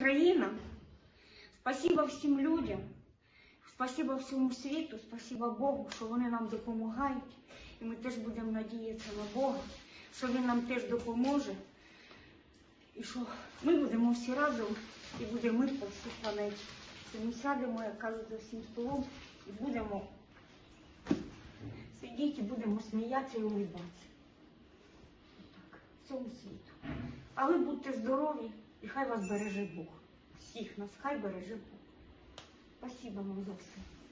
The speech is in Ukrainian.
Україна. Спасибо всім людям, спасибо всьому світу, спасибо Богу, що вони нам допомагають. І ми теж будемо надіятися на Бога, що Він нам теж допоможе. І що ми будемо всі разом і буде мир по всій планеті. Що ми сядемо, як кажуть, за всім столом і будемо сидіти, і будемо сміятися і улыбатися. Так, всьому світу. А ви будьте здорові і хай вас береже Бог. Всіх нас хай береже Бог. Спасибо вам за все.